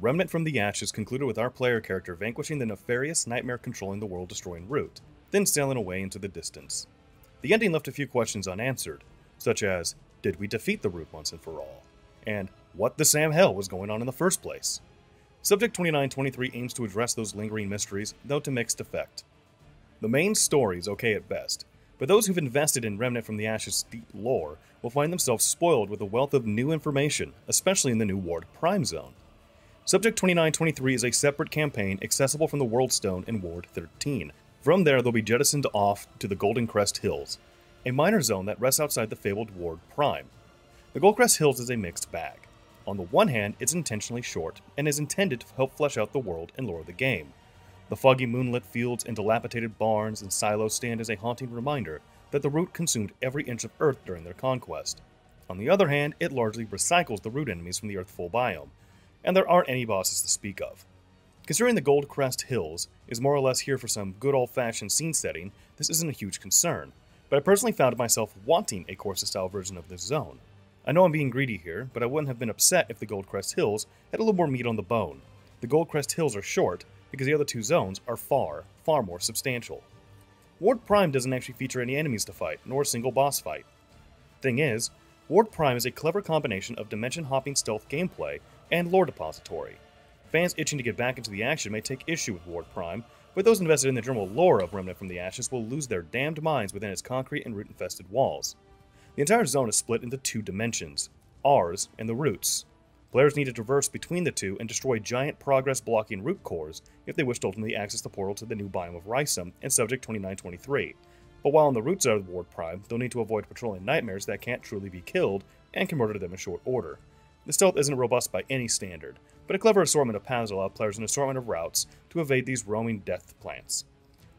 Remnant from the Ashes concluded with our player character vanquishing the nefarious nightmare controlling the world destroying Root, then sailing away into the distance. The ending left a few questions unanswered, such as Did we defeat the Root once and for all? And what the Sam Hell was going on in the first place? Subject 2923 aims to address those lingering mysteries, though to mixed effect. The main story is okay at best, but those who've invested in Remnant from the Ashes' deep lore will find themselves spoiled with a wealth of new information, especially in the new Ward Prime Zone. Subject 2923 is a separate campaign accessible from the World Stone in Ward 13. From there, they'll be jettisoned off to the Golden Crest Hills, a minor zone that rests outside the fabled Ward Prime. The Goldcrest Hills is a mixed bag. On the one hand, it's intentionally short and is intended to help flesh out the world and lore of the game. The foggy moonlit fields and dilapidated barns and silos stand as a haunting reminder that the root consumed every inch of Earth during their conquest. On the other hand, it largely recycles the root enemies from the Earthful biome, and there aren't any bosses to speak of. Considering the Gold Crest Hills is more or less here for some good old fashioned scene setting, this isn't a huge concern, but I personally found myself wanting a Corsus style version of this zone. I know I'm being greedy here, but I wouldn't have been upset if the Gold Crest Hills had a little more meat on the bone. The Gold Crest Hills are short, because the other two zones are far, far more substantial. Ward Prime doesn't actually feature any enemies to fight, nor a single boss fight. Thing is, Ward Prime is a clever combination of dimension hopping stealth gameplay and lore depository. Fans itching to get back into the action may take issue with Ward Prime, but those invested in the general lore of Remnant from the Ashes will lose their damned minds within its concrete and root infested walls. The entire zone is split into two dimensions ours and the roots. Players need to traverse between the two and destroy giant progress blocking root cores if they wish to ultimately access the portal to the new biome of Reisum and Subject 2923. But while on the roots of Ward Prime, they'll need to avoid patrolling nightmares that can't truly be killed and can murder them in short order. The stealth isn't robust by any standard, but a clever assortment of paths allow players an assortment of routes to evade these roaming death plants.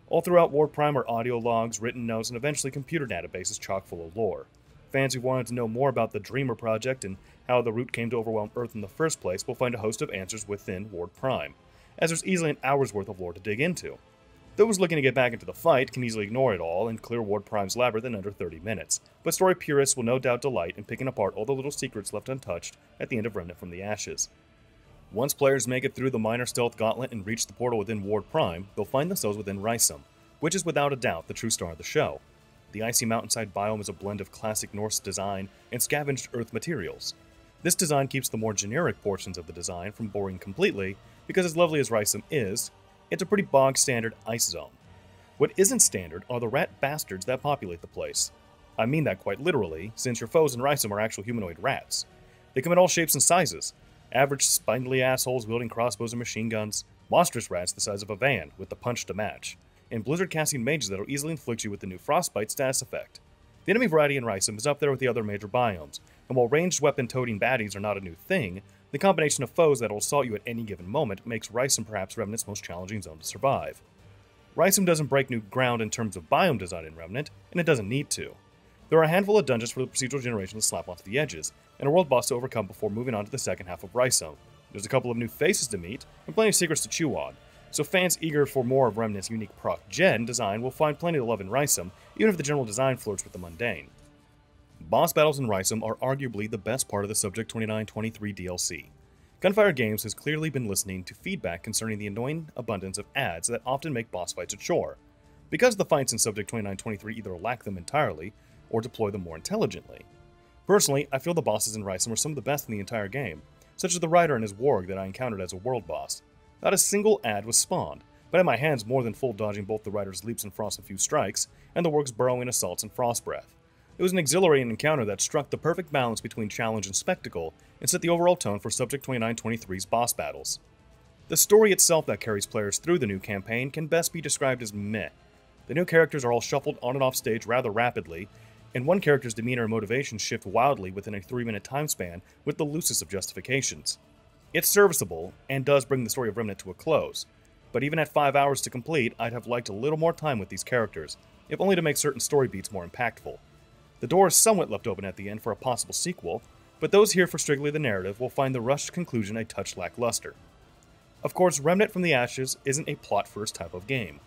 All throughout Ward Prime are audio logs, written notes, and eventually computer databases chock full of lore. Fans who wanted to know more about the Dreamer Project and how the root came to overwhelm Earth in the first place will find a host of answers within Ward Prime, as there's easily an hour's worth of lore to dig into. Those looking to get back into the fight can easily ignore it all and clear Ward Prime's labyrinth in under 30 minutes, but story purists will no doubt delight in picking apart all the little secrets left untouched at the end of Remnant from the Ashes. Once players make it through the minor stealth gauntlet and reach the portal within Ward Prime, they'll find themselves within Reisum, which is without a doubt the true star of the show. The icy mountainside biome is a blend of classic Norse design and scavenged earth materials, this design keeps the more generic portions of the design from boring completely, because as lovely as Reisum is, it's a pretty bog standard ice zone. What isn't standard are the rat bastards that populate the place. I mean that quite literally, since your foes in Reisum are actual humanoid rats. They come in all shapes and sizes average spindly assholes wielding crossbows and machine guns, monstrous rats the size of a van with the punch to match, and blizzard casting mages that'll easily inflict you with the new frostbite status effect. The enemy variety in Reisum is up there with the other major biomes, and while ranged weapon toting baddies are not a new thing, the combination of foes that will assault you at any given moment makes Reisum perhaps Remnant's most challenging zone to survive. Reisum doesn't break new ground in terms of biome design in Remnant, and it doesn't need to. There are a handful of dungeons for the procedural generation to slap onto the edges, and a world boss to overcome before moving on to the second half of Reisum. There's a couple of new faces to meet, and plenty of secrets to chew on, so fans eager for more of Remnant's unique proc gen design will find plenty to love in Reisum, even if the general design flirts with the mundane. Boss battles in Reisum are arguably the best part of the Subject 2923 DLC. Gunfire Games has clearly been listening to feedback concerning the annoying abundance of adds that often make boss fights a chore, because the fights in Subject 2923 either lack them entirely or deploy them more intelligently. Personally, I feel the bosses in Reisum are some of the best in the entire game, such as the Rider and his warg that I encountered as a world boss. Not a single add was spawned, but I had my hands more than full dodging both the Rider's leaps and frost few strikes, and the warg's burrowing assaults and frost breath. It was an exhilarating encounter that struck the perfect balance between challenge and spectacle, and set the overall tone for Subject 2923's boss battles. The story itself that carries players through the new campaign can best be described as meh. The new characters are all shuffled on and off stage rather rapidly, and one character's demeanor and motivations shift wildly within a three minute time span with the loosest of justifications. It's serviceable, and does bring the story of Remnant to a close, but even at 5 hours to complete, I'd have liked a little more time with these characters, if only to make certain story beats more impactful. The door is somewhat left open at the end for a possible sequel, but those here for strictly the narrative will find the rushed conclusion a touch lackluster. Of course, Remnant from the Ashes isn't a plot first type of game.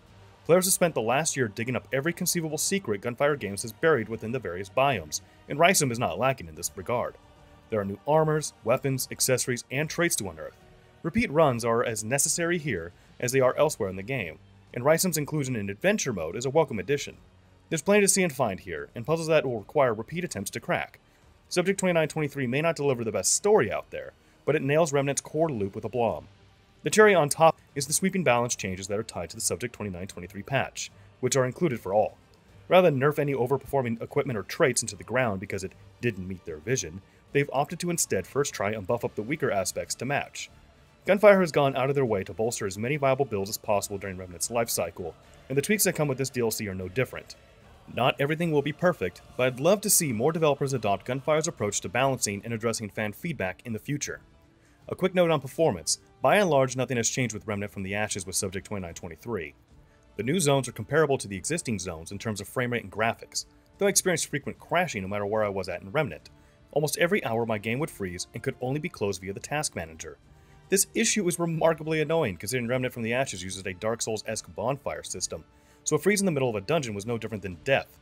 Players have spent the last year digging up every conceivable secret Gunfire Games has buried within the various biomes, and Reisum is not lacking in this regard. There are new armors, weapons, accessories, and traits to unearth. Repeat runs are as necessary here as they are elsewhere in the game, and Reisum's inclusion in adventure mode is a welcome addition. There's plenty to see and find here, and puzzles that will require repeat attempts to crack. Subject 2923 may not deliver the best story out there, but it nails Remnant's core loop with aplomb. The cherry on top is the sweeping balance changes that are tied to the Subject 2923 patch, which are included for all. Rather than nerf any overperforming equipment or traits into the ground because it didn't meet their vision, they've opted to instead first try and buff up the weaker aspects to match. Gunfire has gone out of their way to bolster as many viable builds as possible during Remnant's life cycle, and the tweaks that come with this DLC are no different. Not everything will be perfect, but I'd love to see more developers adopt Gunfire's approach to balancing and addressing fan feedback in the future. A quick note on performance. By and large, nothing has changed with Remnant from the Ashes with Subject 2923. The new zones are comparable to the existing zones in terms of frame rate and graphics, though I experienced frequent crashing no matter where I was at in Remnant. Almost every hour my game would freeze and could only be closed via the task manager. This issue is remarkably annoying considering Remnant from the Ashes uses a Dark Souls-esque bonfire system, so a freeze in the middle of a dungeon was no different than death.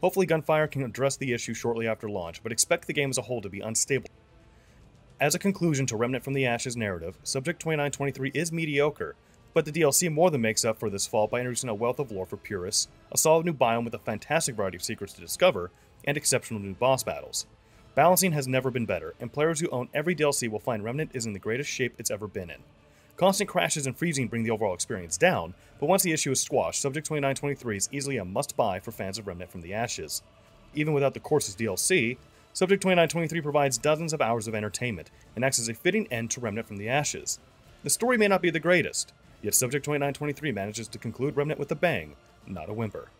Hopefully Gunfire can address the issue shortly after launch, but expect the game as a whole to be unstable. As a conclusion to Remnant from the Ashes narrative, Subject 2923 is mediocre, but the DLC more than makes up for this fall by introducing a wealth of lore for purists, a solid new biome with a fantastic variety of secrets to discover, and exceptional new boss battles. Balancing has never been better, and players who own every DLC will find Remnant is in the greatest shape it's ever been in. Constant crashes and freezing bring the overall experience down, but once the issue is squashed, Subject 2923 is easily a must-buy for fans of Remnant from the Ashes. Even without the course's DLC, Subject 2923 provides dozens of hours of entertainment, and acts as a fitting end to Remnant from the Ashes. The story may not be the greatest, yet Subject 2923 manages to conclude Remnant with a bang, not a whimper.